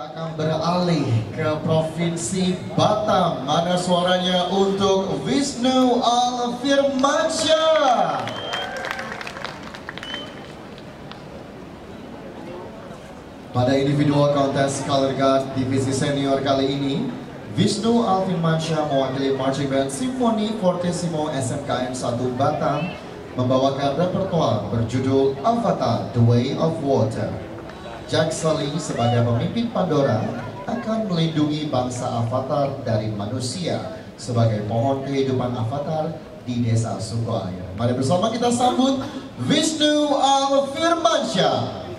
Kita akan beralih ke Provinsi Batam. Mana suaranya untuk Wisnu Alfirmansyah? Pada individual kontes color guard divisi senior kali ini, Wisnu Alfirmansyah mewakili marching band Simfoni Fortissimo SMKN 1 Batam membawakan repertoire berjudul Avatar The Way of Water. Jack Sully sebagai pemimpin Pandora akan melindungi bangsa Avatar dari manusia sebagai pohon kehidupan Avatar di desa Sukoair. Mari bersama kita sambut Wisnu Alfirmansyah.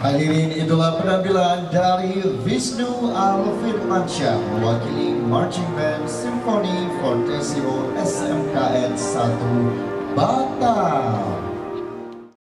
Hadirin itulah penampilan dari Wisnu Alfirmansyah mewakili Marching Band Symphony Fortissimo SMKN 1 Batam.